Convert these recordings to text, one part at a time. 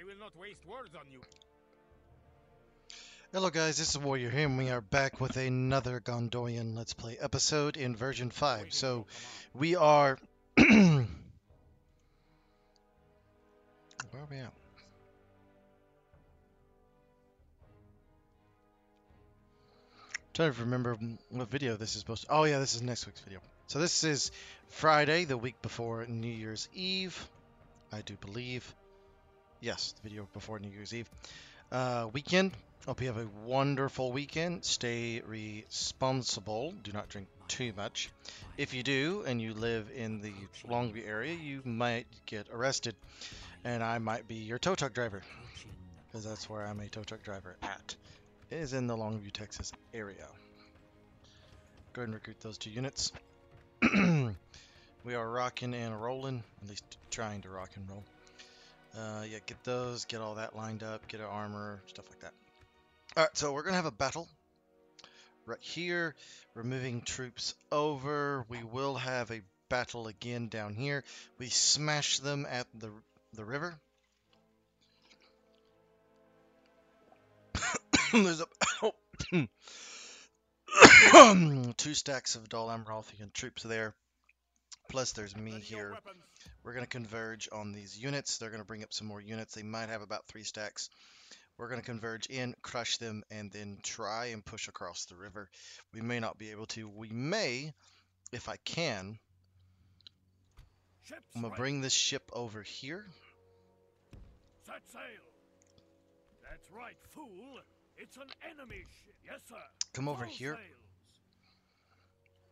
I will not waste words on you. Hello guys, this is Warrior here, and we are back with another Gondorian Let's Play episode in version 5. So, we are... Where are we at? trying to remember what video this is supposed to... Oh yeah, this is next week's video. So this is Friday, the week before New Year's Eve. I do believe. Yes, the video before New Year's Eve. Uh, weekend. Hope you have a wonderful weekend. Stay responsible. Do not drink too much. If you do, and you live in the Longview area, you might get arrested. And I might be your tow truck driver. Because that's where I'm a tow truck driver at. It is in the Longview, Texas area. Go ahead and recruit those two units. we are rocking and rolling. At least trying to rock and roll. Uh, yeah, get those, get all that lined up, get our armor, stuff like that. Alright, so we're going to have a battle right here. We're moving troops over. We will have a battle again down here. We smash them at the, the river. There's a two stacks of Dol Amroth's troops there. Plus there's me here. We're going to converge on these units. They're going to bring up some more units. They might have about three stacks. We're going to converge in, crush them, and then try and push across the river. We may not be able to. We may, if I can. Ships I'm going to bring this ship over here. Set sail. That's right, fool. It's an enemy ship. Yes, sir. Come over Full here. sails.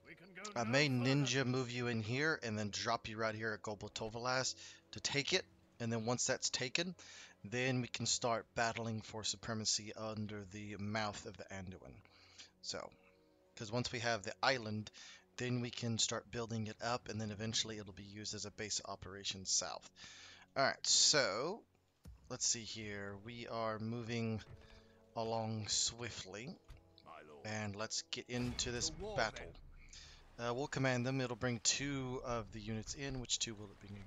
We can go I may ninja move you in here and then drop you right here at Gobletovalas to take it. And then once that's taken, then we can start battling for supremacy under the mouth of the Anduin. So, because once we have the island, then we can start building it up, and then eventually it'll be used as a base of operations south. All right, so let's see here. We are moving along swiftly, and let's get into this battle. Uh, we'll command them. It'll bring two of the units in. Which two will it bring in?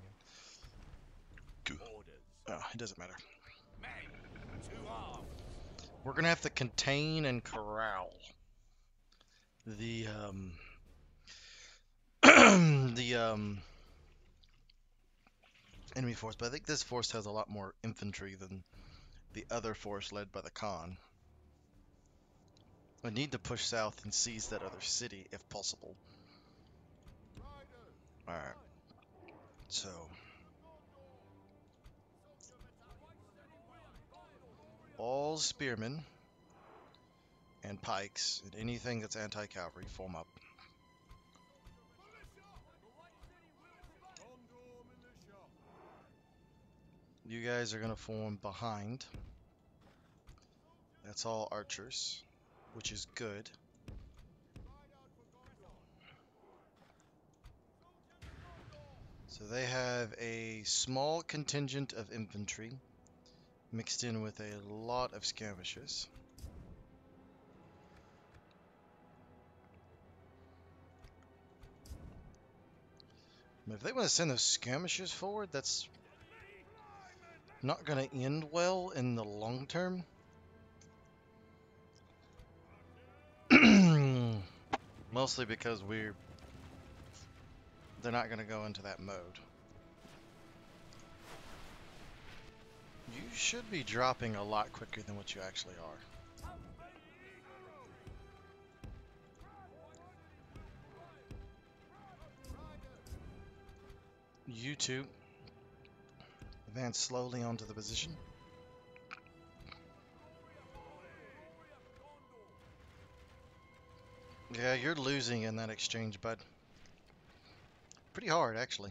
Oh, it doesn't matter. We're gonna have to contain and corral the um the um enemy force. But I think this force has a lot more infantry than the other force led by the Khan. I need to push south and seize that other city if possible. Alright. So. All spearmen and pikes and anything that's anti-cavalry form up. You guys are going to form behind. That's all archers, which is good. So they have a small contingent of infantry mixed in with a lot of skirmishers. But if they want to send those skirmishers forward, that's not going to end well in the long term. Mostly because we're they're not going to go into that mode. You should be dropping a lot quicker than what you actually are. You two advance slowly onto the position. Yeah, you're losing in that exchange, bud. Pretty hard, actually.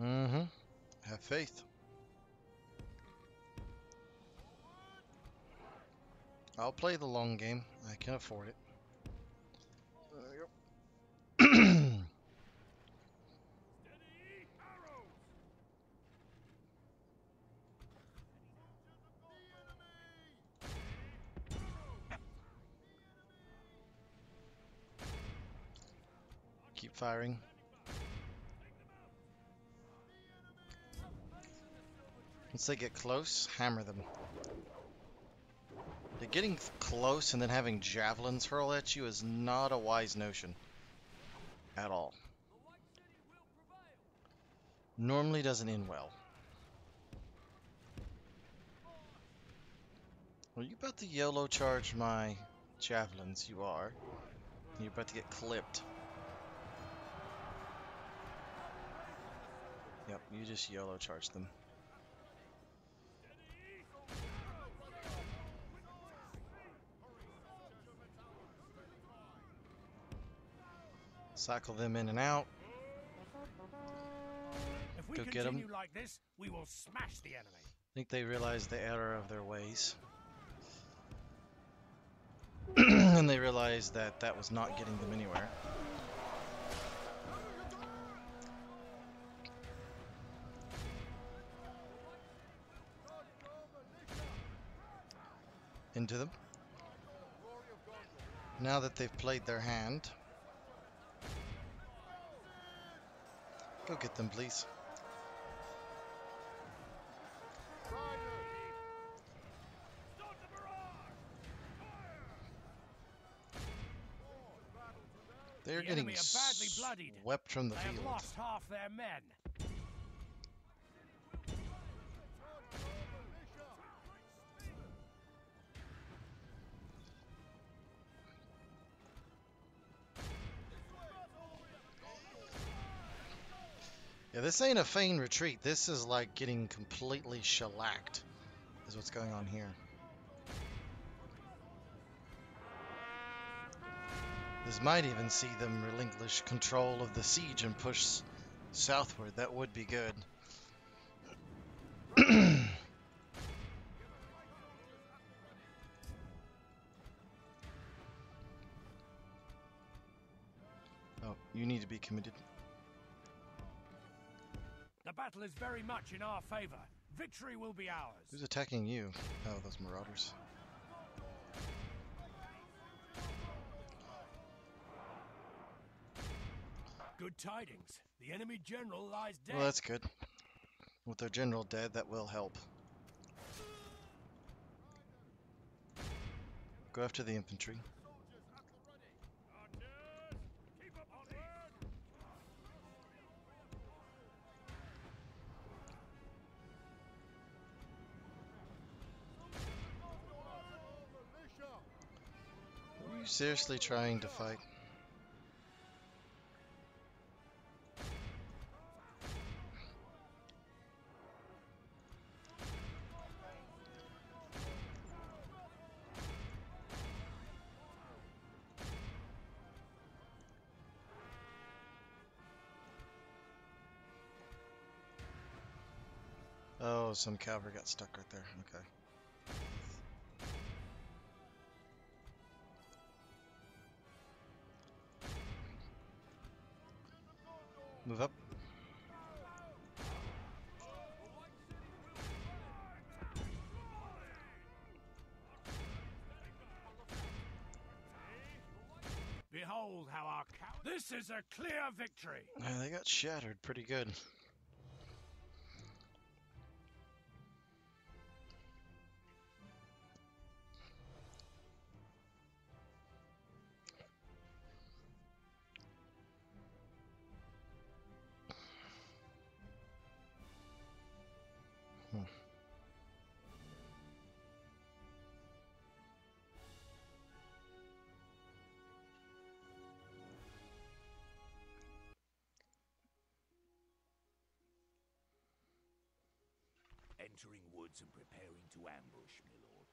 Mm-hmm. Have faith. I'll play the long game. I can afford it. Firing. Once they get close, hammer them. They're getting close and then having javelins hurl at you is not a wise notion. At all. Normally doesn't end well. Are you about to yellow charge my javelins? You are. You're about to get clipped. Yep, you just yellow charge them. Cycle them in and out. If we Go get them. like this, we will smash the enemy. I think they realize the error of their ways. and they realized that that was not getting them anywhere. Into them. Now that they've played their hand, go get them, please. Start the barrage! They're The getting badly bloodied. swept from the They have field. lost half their men. This ain't a feigned retreat. This is like getting completely shellacked, is what's going on here. This might even see them relinquish control of the siege and push southward. That would be good. oh, you need to be committed. The battle is very much in our favor. Victory will be ours. Who's attacking you? Oh, those marauders. Good tidings. The enemy general lies dead. Well, that's good. With their general dead, that will help. Go after the infantry. Seriously trying to fight? Oh, some cavalry got stuck right there. Okay. Move up. Behold how our cow. This is a clear victory. Yeah, they got shattered pretty good. Entering woods and preparing to ambush, my lord.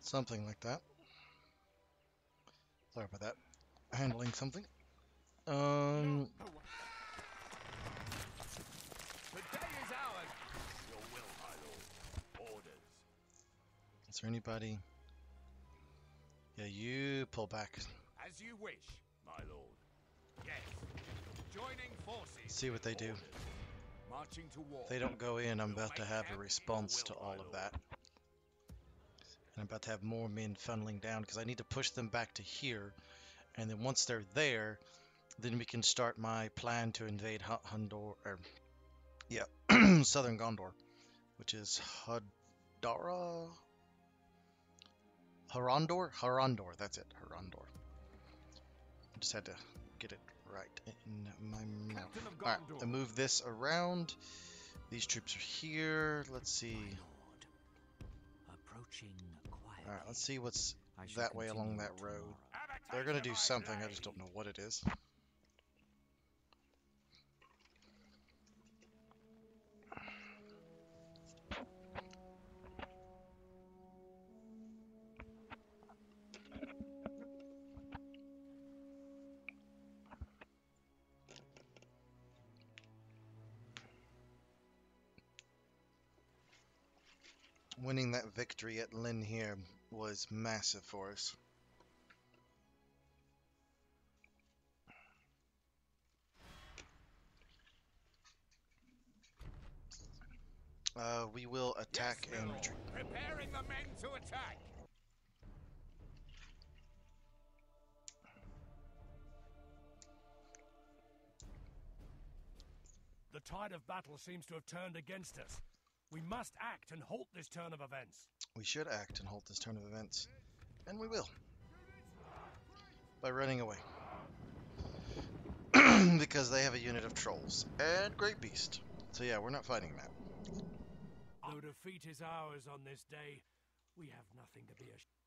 Something like that. Sorry about that. Handling something. Um, is ours. Your will, my lord. Orders. is there anybody? Yeah, you pull back. As you wish, my lord. Yes. Joining forces. See what they do. Marching to war. They don't go in, I'm about to have a response to all of that. And I'm about to have more men funneling down because I need to push them back to here. And then once they're there, then we can start my plan to invade Hu- Hundor, or yeah, Southern Gondor, which is Hadara, Harondor, Harondor. That's it, Harondor. I just had to get it right in my mouth. All right, I move this around. These troops are here. Let's see. My lord, approaching quietly. All right, let's see what's I that way along continue that road. They're gonna do something. I just don't know what it is. Winning that victory at Linhir was massive for us. Uh, we will attack yes, and retreat. Preparing the men to attack. The tide of battle seems to have turned against us. We must act and halt this turn of events. We should act and halt this turn of events. And we will. By running away. because they have a unit of trolls. And Great Beast. So yeah, we're not fighting that. Though defeat is ours on this day, we have nothing to be ashamed.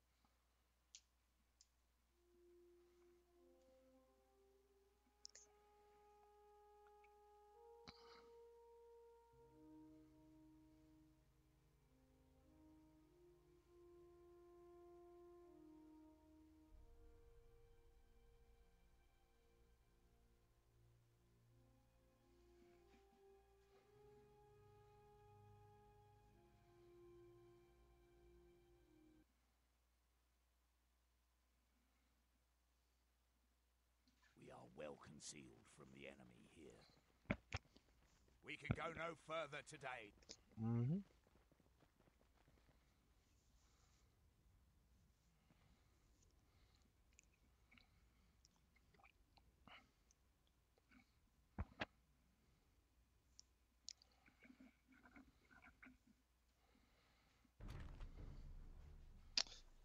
Concealed from the enemy here. We can go no further today. Mm-hmm.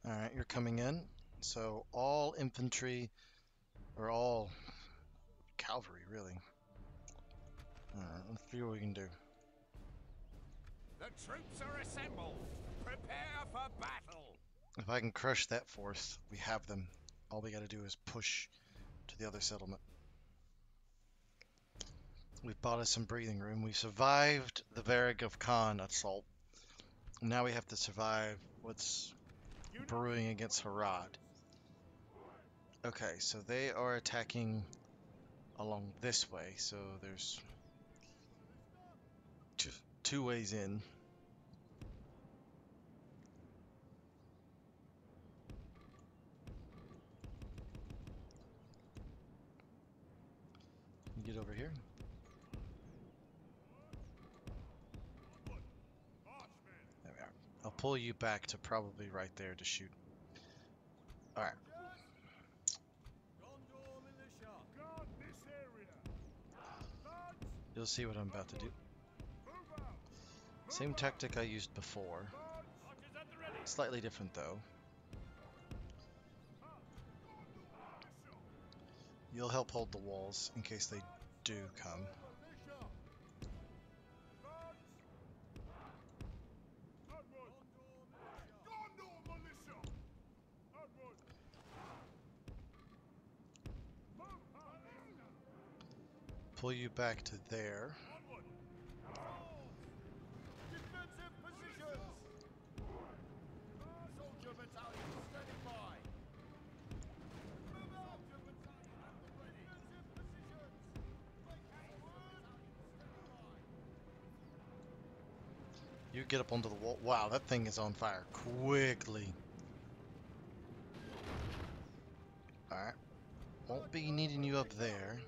All right, you're coming in. So all infantry, or all cavalry, really. Let's see what we can do. The troops are assembled. Prepare for battle. If I can crush that force, we have them. All we got to do is push to the other settlement. We've bought us some breathing room. We survived the Variag of Khand assault. Now we have to survive what's brewing against Harad. Okay, so they are attacking along this way. So there's two, two ways in. Get over here. There we are. I'll pull you back to probably right there to shoot. Alright. Gondor militia, guard this area. Lads, You'll see what I'm about to do. Same tactic I used before. Slightly different though. You'll help hold the walls in case they do come. Pull you back to there. You get up onto the wall. Wow, that thing is on fire quickly. Alright. Won't be needing you up there.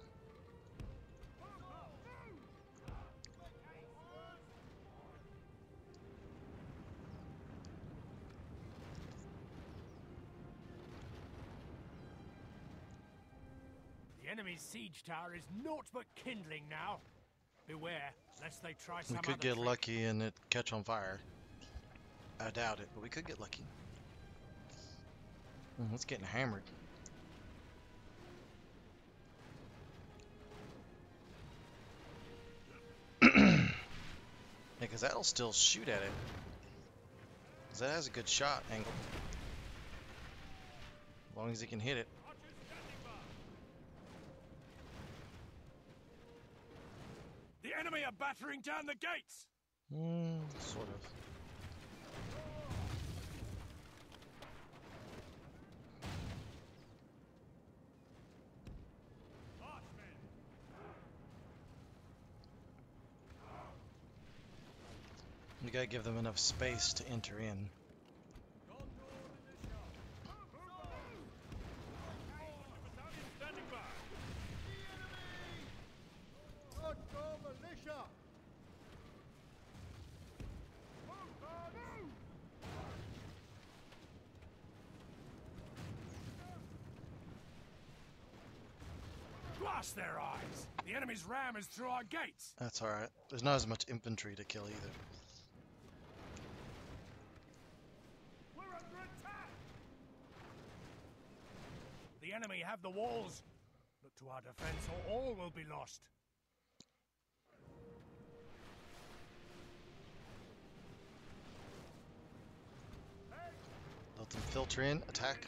Enemy's siege tower is naught but kindling now. Beware, lest they try some We could get trick. lucky and it catch on fire. I doubt it, but we could get lucky. Mm, It's getting hammered. yeah, because that'll still shoot at it. that has a good shot angle. As long as he can hit it. Battering down the gates. Mm, sort of. We gotta give them enough space to enter in. Enemy's ram is through our gates. That's alright. There's not as much infantry to kill either. We're under attack. The enemy have the walls. Look to our defense or all will be lost. Let them filter in, attack.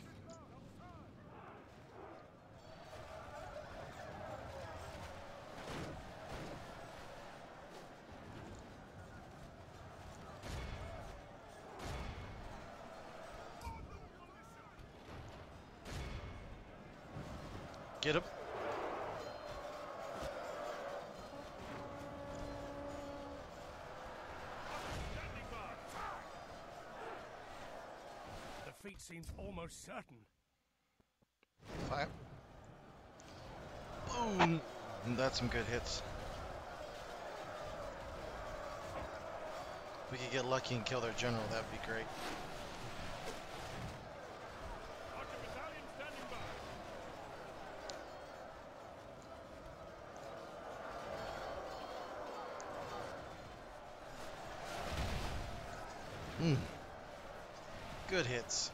Get him. The by. Defeat seems almost certain. Fire. Boom. That's some good hits. If we could get lucky and kill their general, that'd be great. Archer battalion standing by. Mm. Good hits.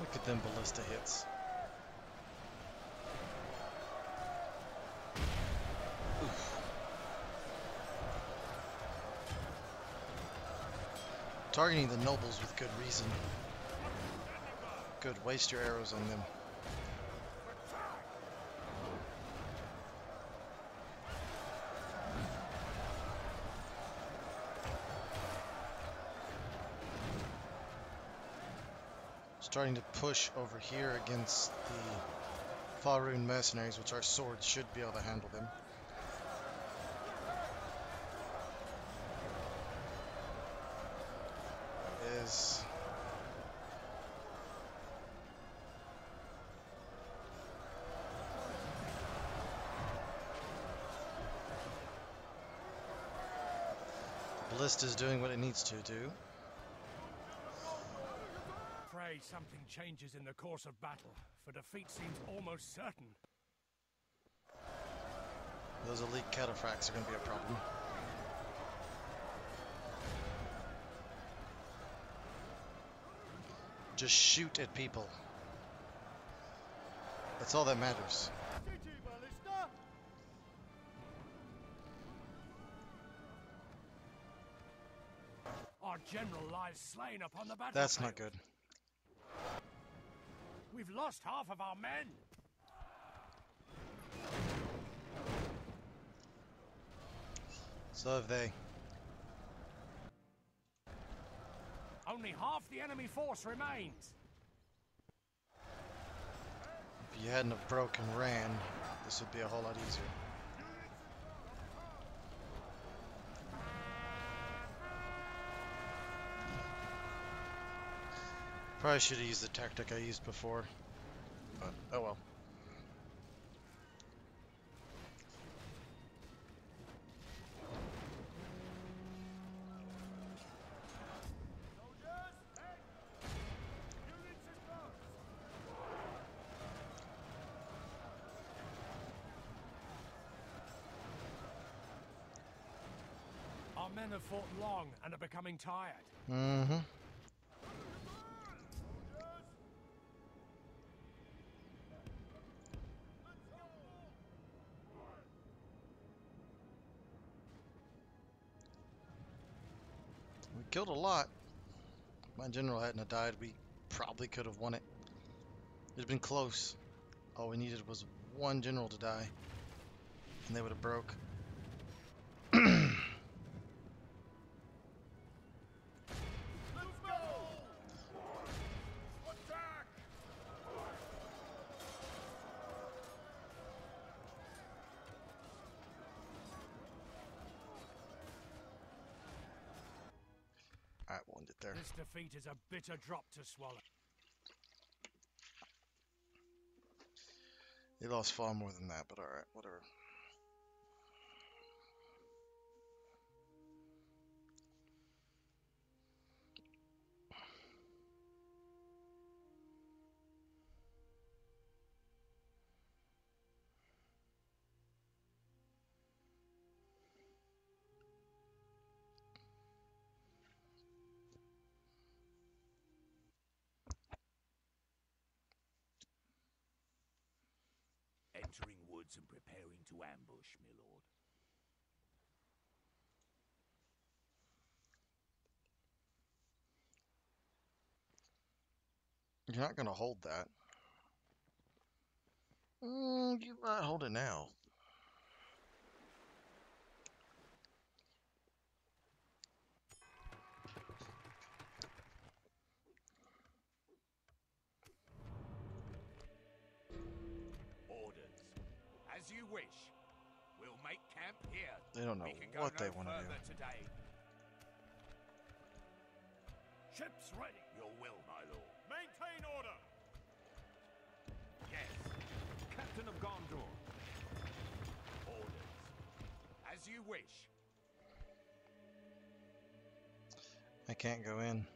Look at them ballista hits. Oof. Targeting the nobles with good reason. Good, waste your arrows on them. Starting to push over here against the Faroon mercenaries, which our swords should be able to handle them. Ballista's doing what it needs to do. Pray something changes in the course of battle, for defeat seems almost certain. Those elite cataphracts are going to be a problem. Just shoot at people. That's all that matters. General lies slain upon the battlefield. That's not good. We've lost half of our men. So have they. Only half the enemy force remains. If you hadn't have broken ran, this would be a whole lot easier. Probably should have used the tactic I used before. But, oh well. Soldiers, hey! Units advance! Our men have fought long and are becoming tired. Mm-hmm. Killed a lot. If my general hadn't died, we probably could have won it. It'd been close. All we needed was one general to die. And they would have broke. This defeat is a bitter drop to swallow. They lost far more than that, but alright, whatever. Woods and preparing to ambush, my lord. You're not gonna hold that. Mm, you might hold it now. They don't know we can go what no they want to do. today. Ships ready. Your will, my lord. Maintain order! Yes. Captain of Gondor. Orders. As you wish. I can't go in.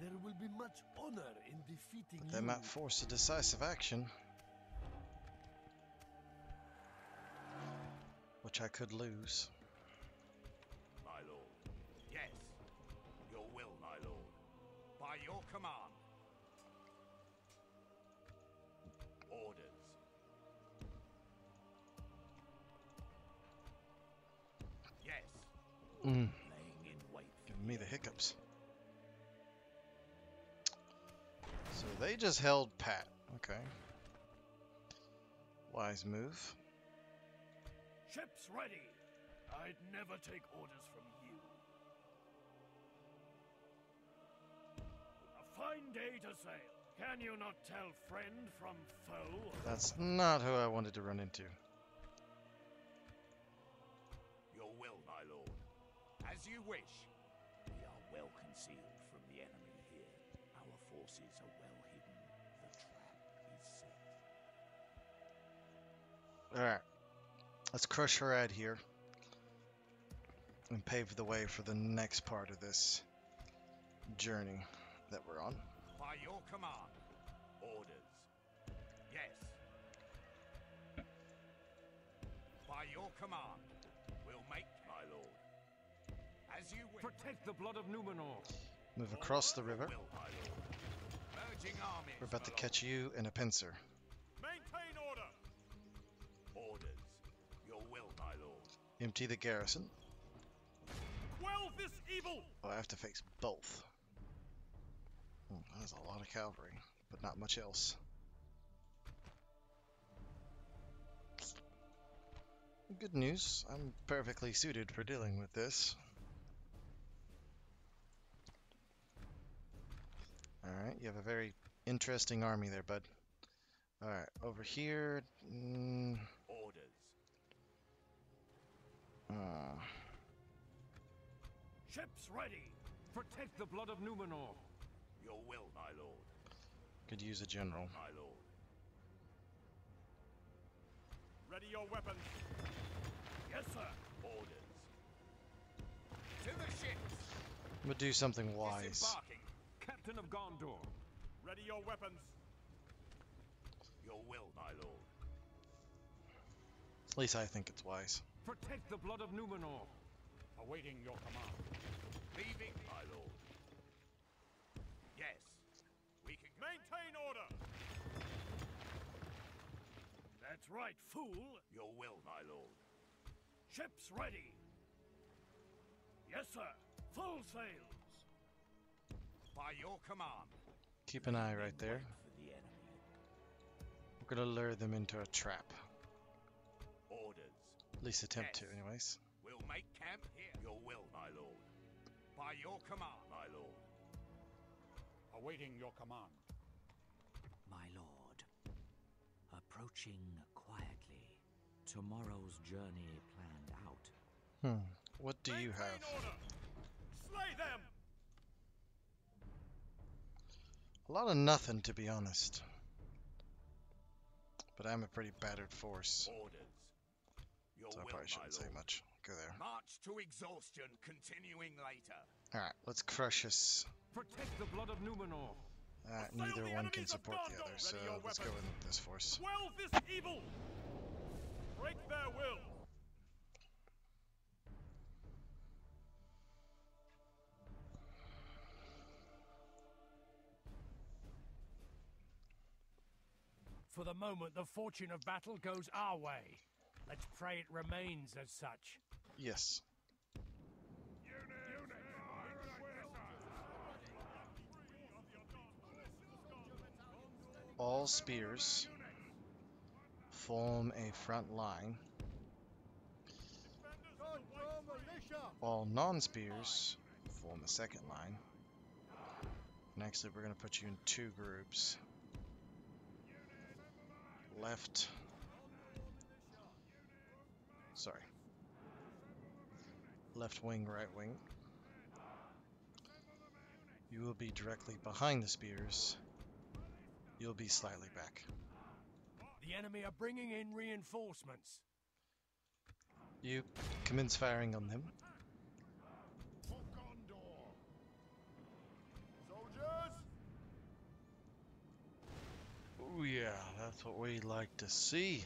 There will be much honor in defeating They you. might force a decisive action. Which I could lose. My lord. Yes. Your will, my lord. By your command. Orders. Yes. Mm, Laying in wait for giving me the hiccups. So they just held pat. Okay. Wise move. Ships ready. I'd never take orders from you. A fine day to sail. Can you not tell friend from foe? That's not who I wanted to run into. Your will, my lord. As you wish. We are well concealed from the enemy here. Our forces are well hidden. The trap is set. Alright. Let's crush her out here. And pave the way for the next part of this journey that we're on. By your command. Orders. Yes. By your command. We'll make, my lord. As you wish. Protect the blood of Numenor. Move across the river. Will. Merging armies. We're about to my catch you in a pincer. Maintain Empty the garrison. Quell this evil! Oh, I have to face both. Hmm, That's a lot of cavalry, but not much else. Good news, I'm perfectly suited for dealing with this. Alright, you have a very interesting army there, bud. Alright, over here. Mm. Uh, Ships ready. Protect the blood of Numenor. Your will, my lord. Could use a general. My lord. Ready your weapons. Yes, sir. Orders. To the ships. I'm gonna do something wise. Captain of Gondor. Ready your weapons. Your will, my lord. At least I think it's wise. Protect the blood of Numenor. Awaiting your command. Leaving, my lord. Yes. We can Maintain order. That's right, fool. Your will, my lord. Ships ready. Yes, sir. Full sails. By your command. Keep an eye right there. The. We're gonna lure them into a trap. Orders. At least attempt to, anyways. We'll make camp here. Your will, my lord. By your command, my lord. Awaiting your command. My lord, approaching quietly. Tomorrow's journey planned out. Hmm. What do you have? order. Slay them. A lot of nothing, to be honest. But I'm a pretty battered force, Orders. Your so I probably shouldn't say much. Go there. March to exhaustion, continuing later. Alright, let's crush us. Protect the blood of Numenor. Uh, neither one can support the other, so let's go weapons. in this force. Quell this evil. Break their will. For the moment, the fortune of battle goes our way. Let's pray it remains as such. Yes. All spears form a front line. All non-spears form a second line. Actually, we're going to put you in two groups. Left. Sorry. Left wing, right wing. You will be directly behind the spears. You'll be slightly back. The enemy are bringing in reinforcements. You commence firing on them. For Gondor! Soldiers! Oh yeah, that's what we like to see.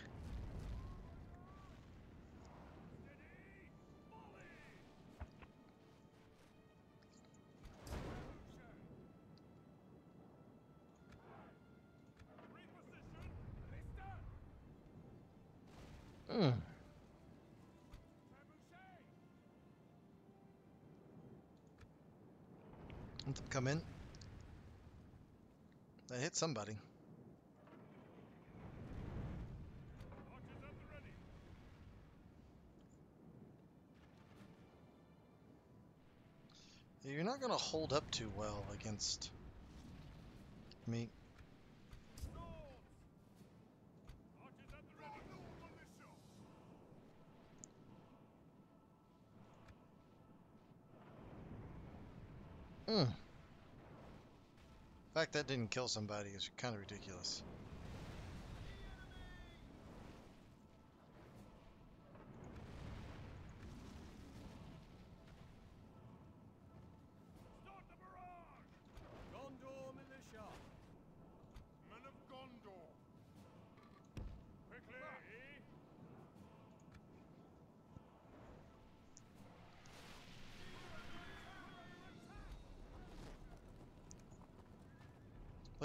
Mm. Them come in. They hit somebody. You're not gonna hold up too well against me. Swords. Archers at the ready. Militia. Mm. The fact that didn't kill somebody is kind of ridiculous. Start the barrage. Gondor militia. Men of Gondor! Quickly.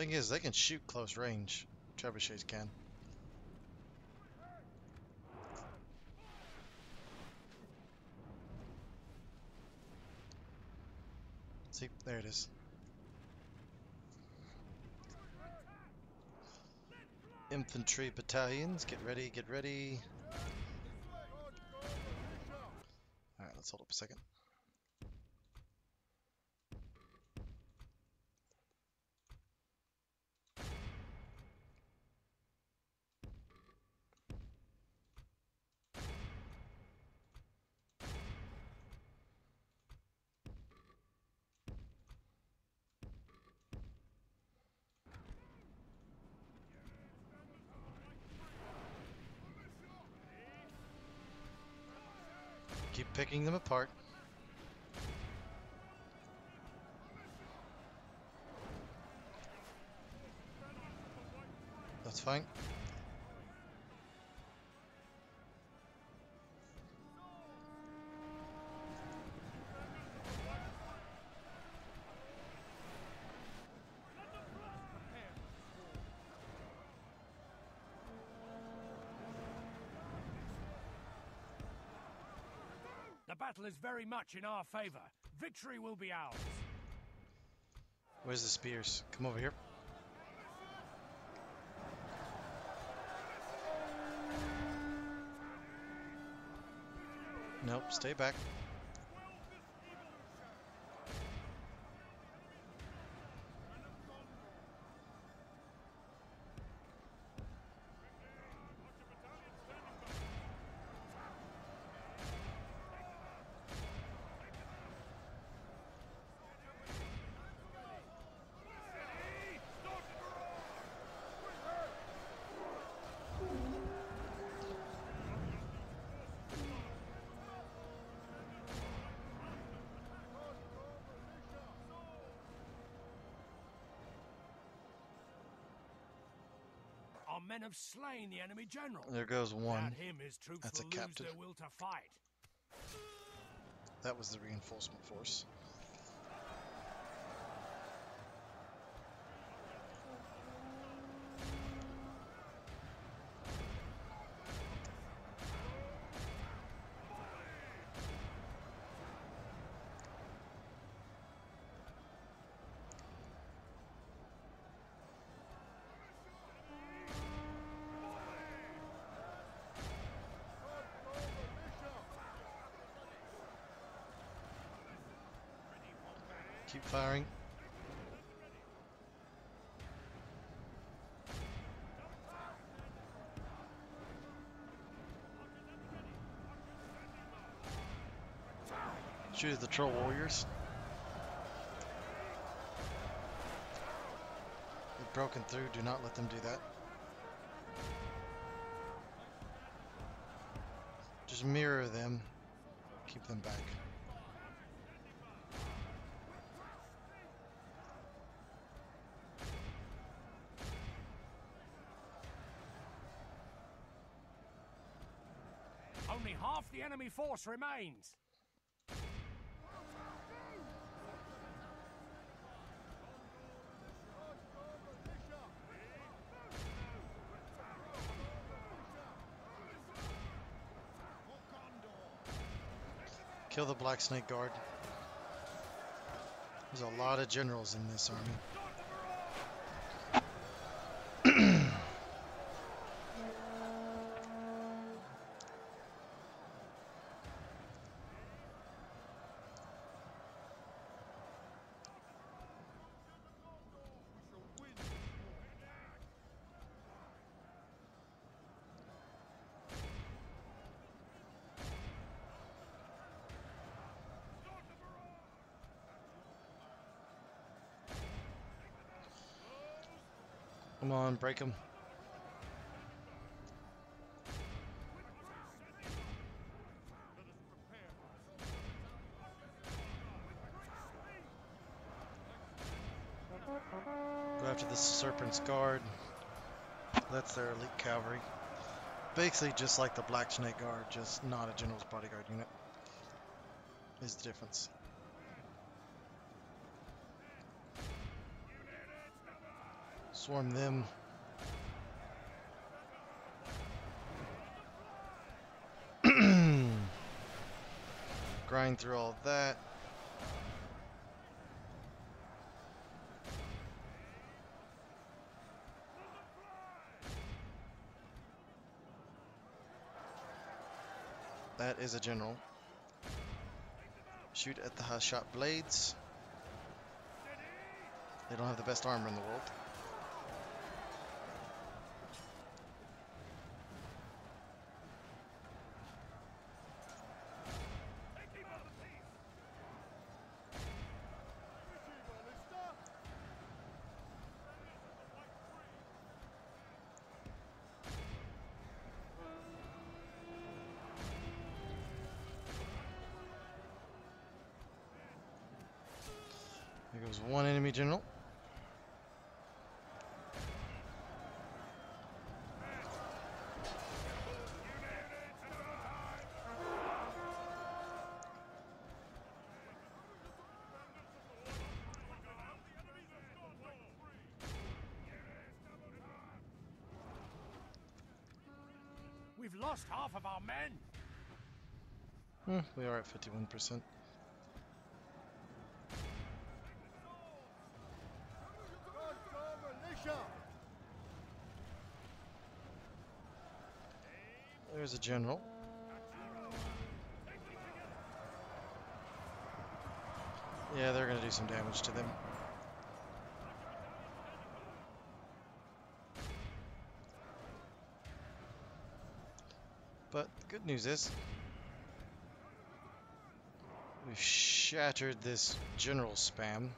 Thing is, they can shoot close range. Trebuchets can. See, there it is. Infantry battalions, get ready, get ready. Alright, let's hold up a second. Picking them apart. Battle is very much in our favor. Victory will be ours. Where's the spears? Come over here. Nope, stay back. Our men have slain the enemy general. There goes one. Him, That's a captain. their will to fight. That was the reinforcement force. Keep firing. Shoot the troll warriors. They've broken through. Do not let them do that. Just mirror them. Keep them back. Only half the enemy force remains. Kill the Black Snake Guard. There's a lot of generals in this army. On, break them. Go after the Serpent's Guard. That's their elite cavalry. Basically just like the Black Snake Guard, just not a General's Bodyguard unit. Is the difference. Swarm them. Grind through all that. That is a general. Shoot at the shot blades. They don't have the best armor in the world. One enemy general. We've lost half of our men. Hmm, we are at 51%. God for militia! There's a general. Yeah, they're gonna do some damage to them. But the good news is we've shattered this general spam.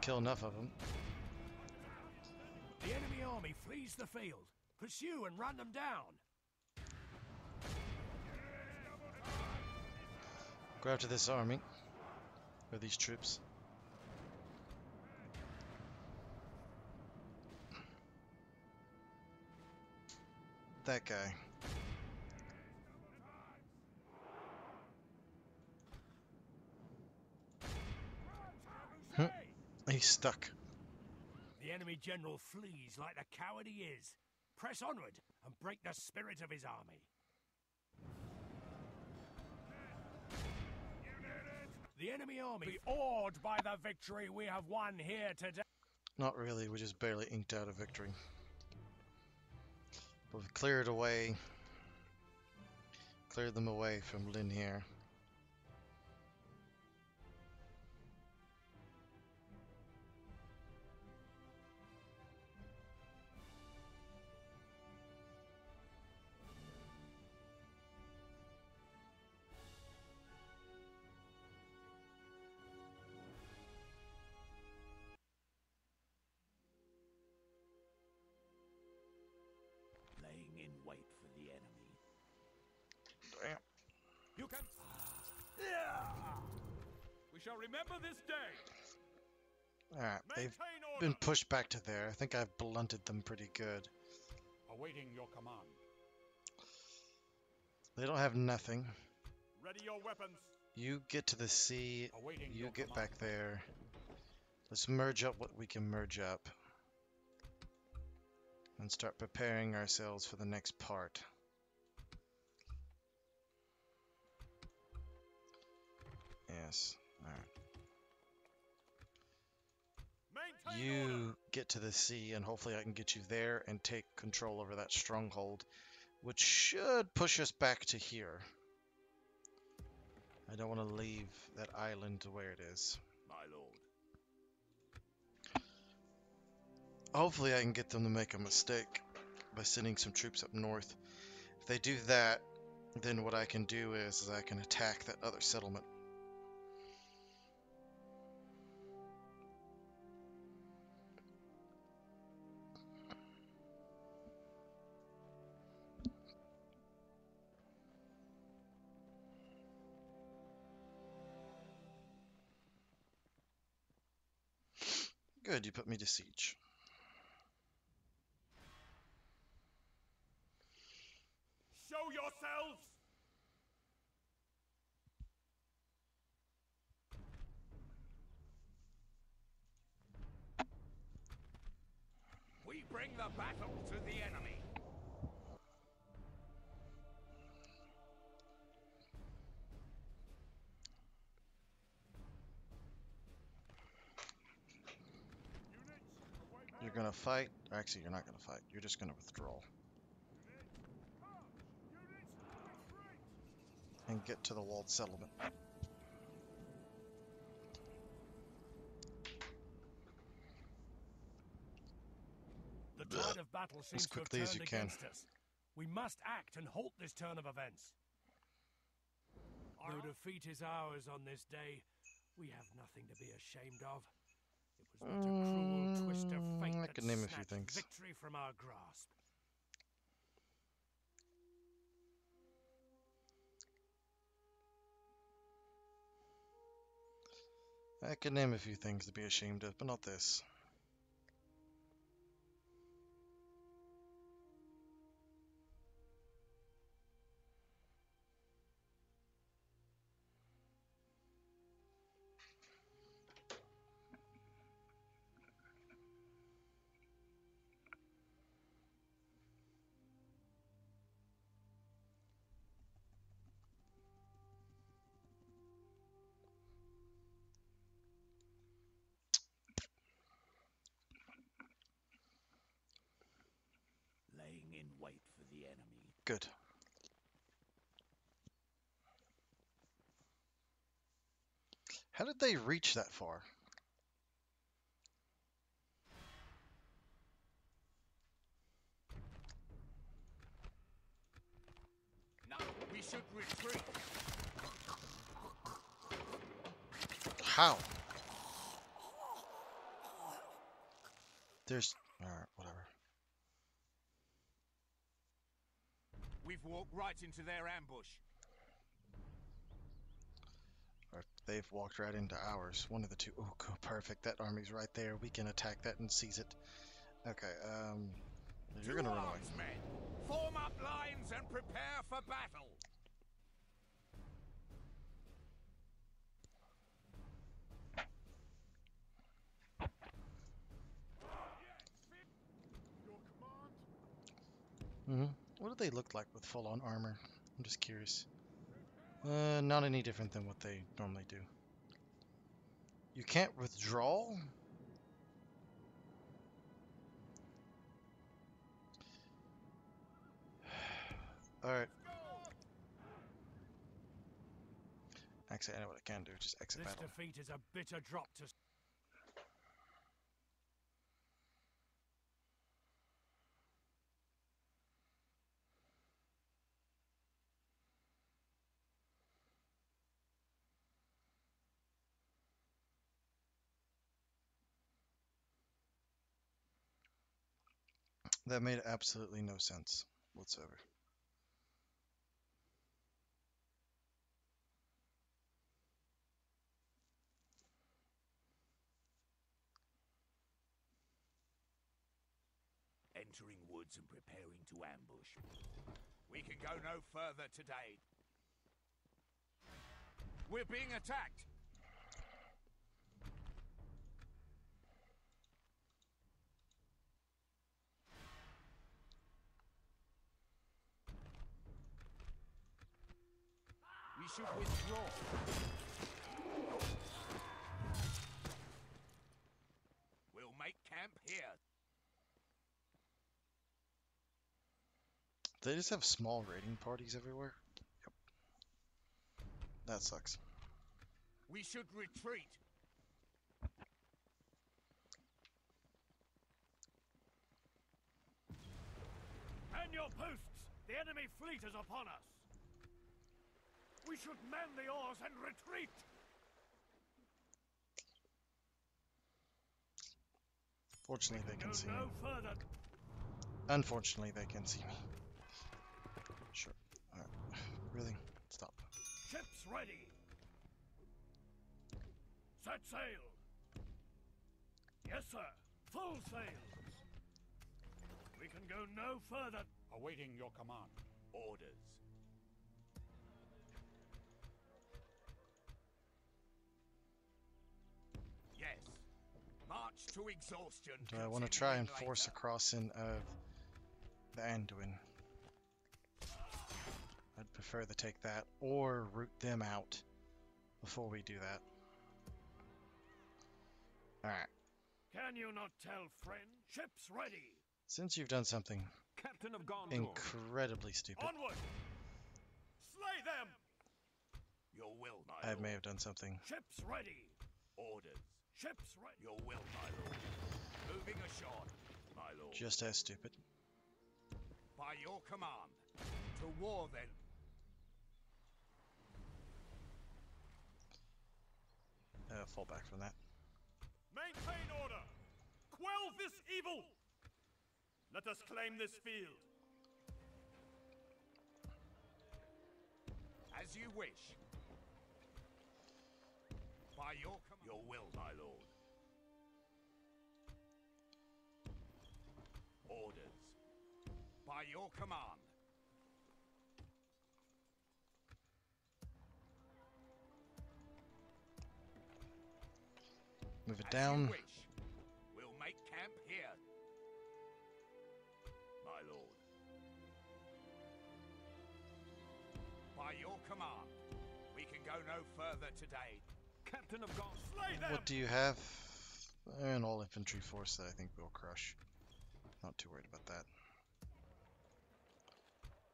Kill enough of them. The enemy army flees the field. Pursue and run them down. Go after this army. Or these troops. That guy. Hmm. He's stuck. The enemy general flees like the coward he is. Press onward and break the spirit of his army. The enemy army be awed by the victory we have won here today. Not really, we just barely inked out a victory. But we've cleared away. Cleared them away from Linhir. Shall remember this day. Alright, they've been pushed back to there. I think I've blunted them pretty good. Awaiting your command. They don't have nothing. Ready your weapons. You get to the sea. Awaiting You get command. back there. Let's merge up what we can merge up. And start preparing ourselves for the next part. Yes. Alright. Maintain order. You get to the sea, and hopefully I can get you there and take control over that stronghold, which should push us back to here. I don't want to leave that island to where it is. My lord. Hopefully I can get them to make a mistake by sending some troops up north. If they do that, then what I can do is, is I can attack that other settlement. Good, you put me to siege. Show yourselves. Fight. Actually, you're not gonna fight. You're just gonna withdraw. And get to the walled settlement. The tide of battle seems to have quickly as turned you can. against us. We must act and halt this turn of events. Though defeat is ours on this day, we have nothing to be ashamed of. Was but a cruel twist of fate Mm, I that could name a few things. victory from our grasp. I could name a few things to be ashamed of, but not this. Good. How did they reach that far? No, we should retreat. How? There's. Alright, whatever. We've walked right into their ambush. Or they've walked right into ours. One of the two. Oh, perfect. That army's right there. We can attack that and seize it. Okay, um. You're To gonna run away. men. Form up lines and prepare for battle. Your command? hmm What do they look like with full on armor? I'm just curious. Uh, not any different than what they normally do. You can't withdraw? Alright. Actually, I know what I can do. Just exit This battle. defeat is a bitter drop to. That made absolutely no sense whatsoever. Entering woods and preparing to ambush. We can go no further today. We're being attacked. We should withdraw. We'll make camp here. They just have small raiding parties everywhere. Yep. That sucks. We should retreat. Man your posts! The enemy fleet is upon us! We should man the oars and retreat! Fortunately, they can see no me. further. Unfortunately, they can see me. Sure. Alright. Really? Stop. Ships ready! Set sail! Yes, sir. Full sails! We can go no further. Awaiting your command. Orders. Yes. March to exhaustion. Do I want to try and force a crossing of the Anduin? I'd prefer to take that or root them out before we do that. Alright. Can you not tell, friend? Ships ready! Since you've done something Captain of Gondor. incredibly stupid, Onward! Slay them! Your will, my I may have done something. Ships ready! Orders. Ships ready! Your will, my lord. Moving ashore, my lord. Just as stupid. By your command. To war, then. Uh, fall back from that. Maintain order! Quell this evil! Let us claim this field. As you wish. By your. Your will, my lord. Orders. By your command. Move it As down. wish. We'll make camp here. My lord. By your command. We can go no further today. What do you have? An all infantry force that I think we'll crush. Not too worried about that.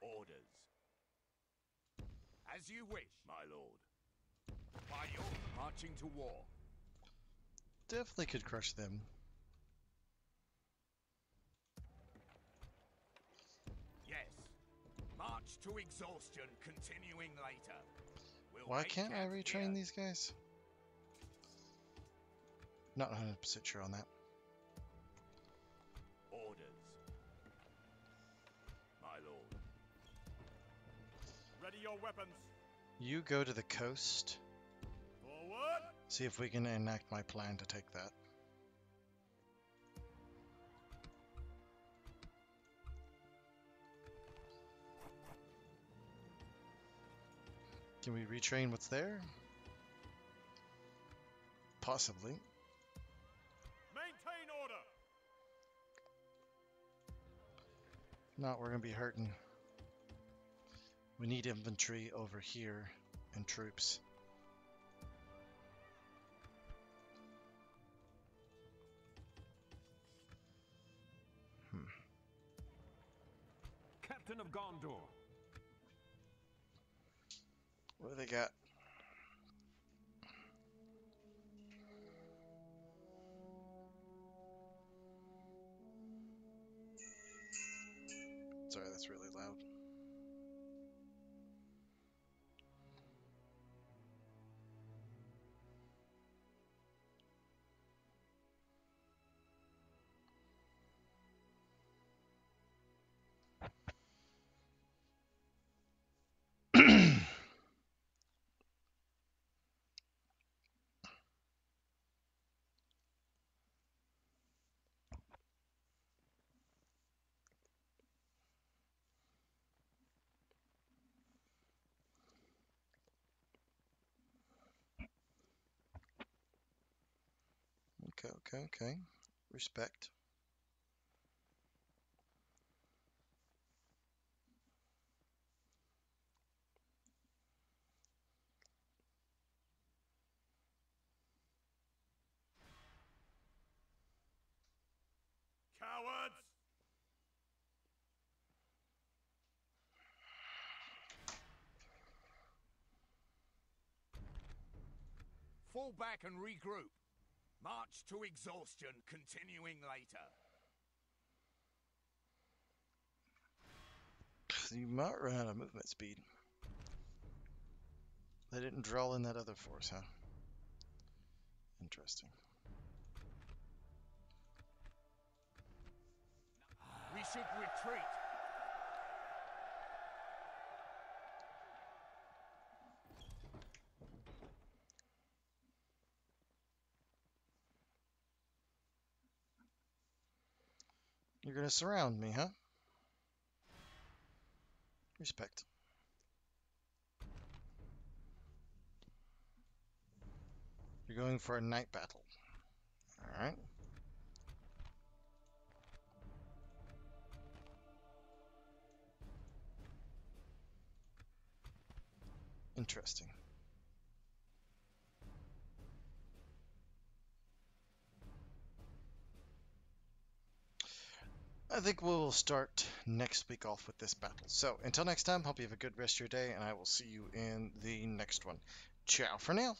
Orders. As you wish, my lord. By your marching to war. Definitely could crush them. Yes. March to exhaustion, continuing later. We'll Why can't I retrain here. these guys? Not 100% sure on that. Orders. My lord. Ready your weapons. You go to the coast. Forward! See if we can enact my plan to take that. Can we retrain what's there? Possibly. Not, we're gonna be hurting. We need infantry over here and troops. Hmm. Captain of Gondor. What do they got? Okay, okay. Respect. Cowards! Fall back and regroup. March to exhaustion, continuing later. You might run out of movement speed. They didn't draw in that other force, huh? Interesting. We should retreat. You're gonna surround me, huh? Respect. You're going for a night battle. Alright. Interesting. I think we'll start next week off with this battle. So until next time, hope you have a good rest of your day, and I will see you in the next one. Ciao for now.